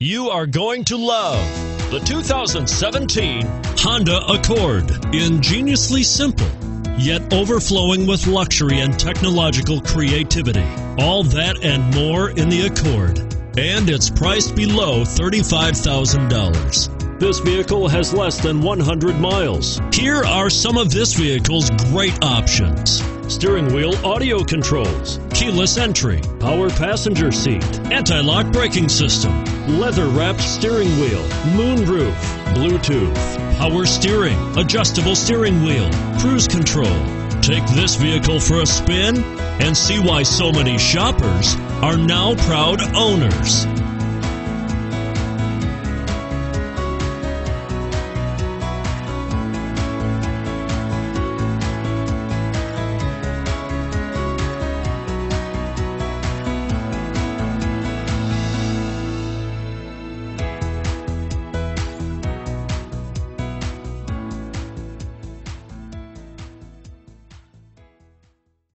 You are going to love the 2017 Honda Accord. Ingeniously simple, yet overflowing with luxury and technological creativity. All that and more in the Accord. And it's priced below $35,000. This vehicle has less than 100 miles. Here are some of this vehicle's great options steering wheel audio controls, keyless entry, power passenger seat, anti lock braking system, leather wrapped steering wheel, moonroof, Bluetooth, power steering, adjustable steering wheel, cruise control. Take this vehicle for a spin and see why so many shoppers are now proud owners.